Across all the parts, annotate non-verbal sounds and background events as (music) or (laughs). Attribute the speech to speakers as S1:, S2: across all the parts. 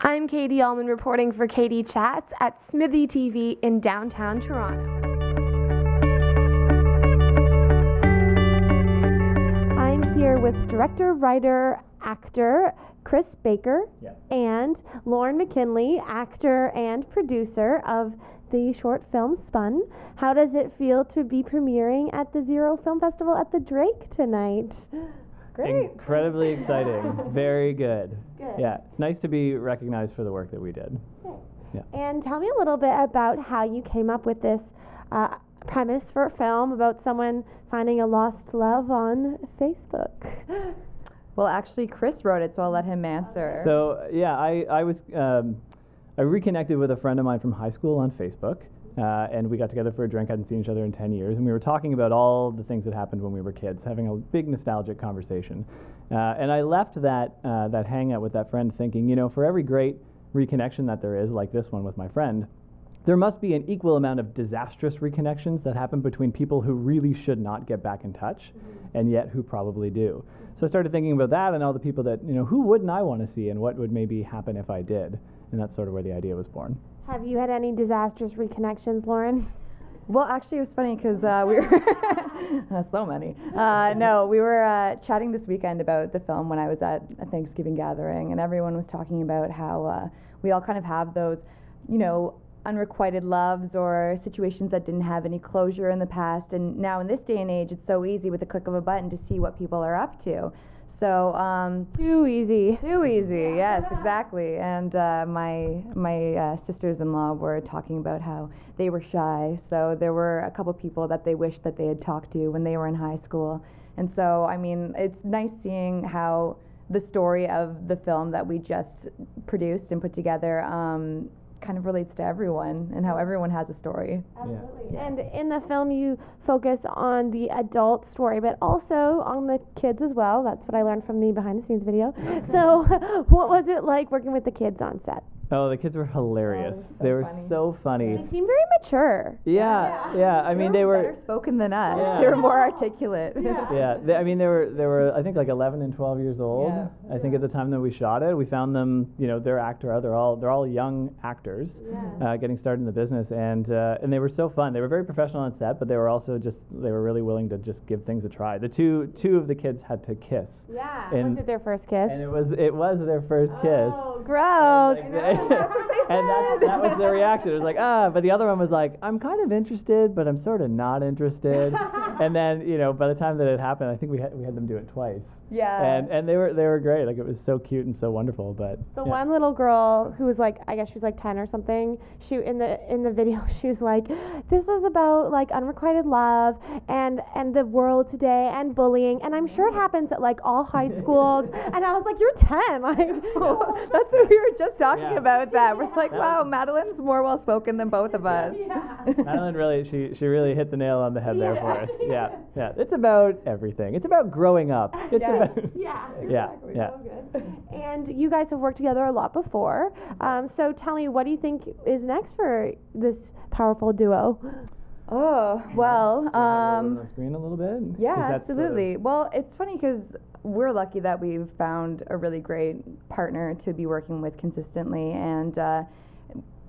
S1: I'm Katie Uhlmann reporting for Katie Chats at Smithee TV in downtown Toronto. I'm here with director, writer, actor Chris Baker
S2: Yeah.
S1: and Lauren MacKinlay, actor and producer of the short film Spun. How does it feel to be premiering at the Zero Film Festival at the Drake tonight?
S3: Great.
S2: Incredibly (laughs) exciting. Very good.
S1: Good.
S2: Yeah, it's nice to be recognized for the work that we did.
S1: And tell me a little bit about how you came up with this uh, premise for a film about someone finding a lost love on Facebook.
S3: Well, actually, Chris wrote it, so I'll let him answer.
S2: So yeah, I I was um, I reconnected with a friend of mine from high school on Facebook, uh, and we got together for a drink. I hadn't seen each other in ten years, and we were talking about all the things that happened when we were kids, having a big nostalgic conversation. Uh, and I left that uh, that hangout with that friend thinking, you know, for every great reconnection that there is, like this one with my friend, there must be an equal amount of disastrous reconnections that happen between people who really should not get back in touch and yet who probably do. So I started thinking about that and all the people that, you know, who wouldn't I want to see and what would maybe happen if I did? And that's sort of where the idea was born.
S1: Have you had any disastrous reconnections, Lauren?
S3: Well, actually, it was funny because uh, we were (laughs) so many. Uh, no, we were uh, chatting this weekend about the film when I was at a Thanksgiving gathering, and everyone was talking about how uh, we all kind of have those, you know, unrequited loves or situations that didn't have any closure in the past. And now, in this day and age, it's so easy with the click of a button to see what people are up to. So, um,
S1: Too easy.
S3: Too easy, (laughs) yes, exactly. And uh, my my uh, sisters-in-law were talking about how they were shy. So there were a couple people that they wished that they had talked to when they were in high school. And so, I mean, it's nice seeing how the story of the film that we just produced and put together um, kind of relates to everyone and how everyone has a story.
S1: Absolutely. And in the film, you focus on the adult story, but also on the kids as well. That's what I learned from the behind the scenes video. (laughs) so, (laughs) what was it like working with the kids on set?
S2: Oh, the kids were hilarious.
S3: so
S2: they were
S3: funny.
S2: so funny.
S1: They seem very mature.
S2: Yeah, yeah. I mean, they were.
S3: better spoken than us.
S2: Yeah.
S3: They were more articulate.
S2: Yeah, they, I mean, they were they were I think like 11 and 12 years old.
S3: Yeah.
S2: I think at the time that we shot it, we found them. You know, they're actor. They're all they're all young actors, uh, getting started in the business, and uh, and they were so fun. They were very professional on set, but they were also just they were really willing to just give things a try. The two two of the kids had to kiss,
S1: Yeah.
S2: And-
S1: was it their first kiss?
S2: and it was it was their first kiss.
S1: Gross.
S2: Like, (laughs) and that, that was their reaction. It was like, ah, but the other one was like, I'm kind of interested, but I'm sort of not interested. (laughs) and then, you know, by the time that it happened, I think we had, we had them do it twice.
S3: Yeah.
S2: And and they were they were great. Like it was so cute and so wonderful. But
S1: The
S2: yeah.
S1: one little girl who was like, I guess she was like ten or something. She in the in the video, (laughs) she was like, "This is about like unrequited love and and the world today and bullying, and I'm sure it happens at like all high (laughs) schools." and I was like, "You're ten, (laughs) like."
S3: That's what we were just talking
S2: Yeah.
S3: about. That we're like, wow, Madeline's more well spoken than both of us.
S2: Madeline really she she really hit the nail on the head there for us. Yeah, yeah. It's about everything. It's about growing up. (laughs) It's
S3: Yes.
S2: about
S1: yeah. (laughs)
S2: yeah, yeah.
S1: And you guys have worked together a lot before. Um, so tell me, what do you think is next for this powerful duo?
S3: Oh well,
S2: Wanna have a
S3: um,
S2: on the screen a little bit. 'Cause
S3: yeah,
S2: that's sort of-
S3: absolutely. Well, it's funny because we're lucky that we've found a really great partner to be working with consistently, and uh,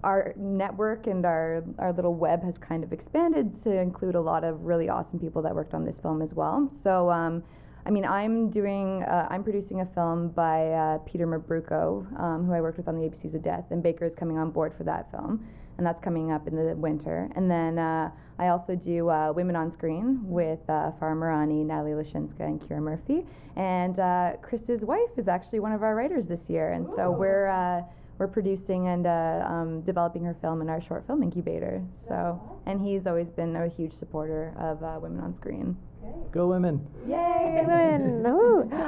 S3: our network and our our little web has kind of expanded to include a lot of really awesome people that worked on this film as well. So. Um, I mean, I'm doing, uh, I'm producing a film by uh, Peter Mabruco, um, who I worked with on the ABCs of Death, and Baker is coming on board for that film, and that's coming up in the winter. And then uh, I also do uh, Women on Screen with uh, Farah Marani, Natalie Lashinska, and Kira Murphy. And uh, Chris's wife is actually one of our writers this year, and so we're uh, we're producing and uh, um, developing her film in our short film incubator. So, and he's always been a huge supporter of uh, Women on Screen.
S2: Go women.
S1: Yay, (laughs) women!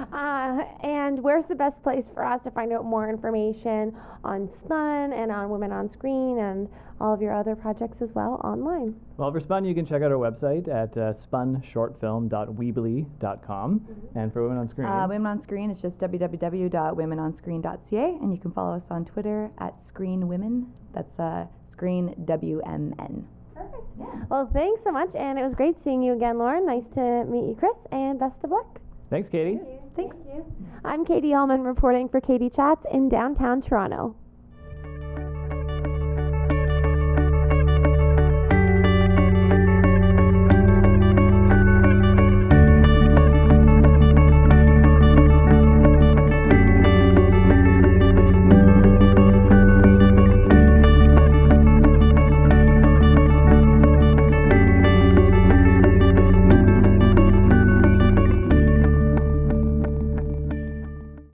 S1: Ooh. And where's the best place for us to find out more information on Spun and on Women on Screen and all of your other projects as well online?
S2: Well, for Spun, you can check out our website at uh, spunshortfilm.weebly.com. And for Women on Screen,
S3: Uh, Women on Screen is just www.womenonscreen.ca, and you can follow us on Twitter at Screen Women. That's uh, Screen W M N. Perfect. Yeah.
S1: Well, thanks so much, and it was great seeing you again, Lauren. Nice to meet you, Chris, and best of luck.
S2: thanks, Katie.
S3: Thanks.
S1: I'm Katie Uhlmann reporting for Katie Chats in downtown Toronto.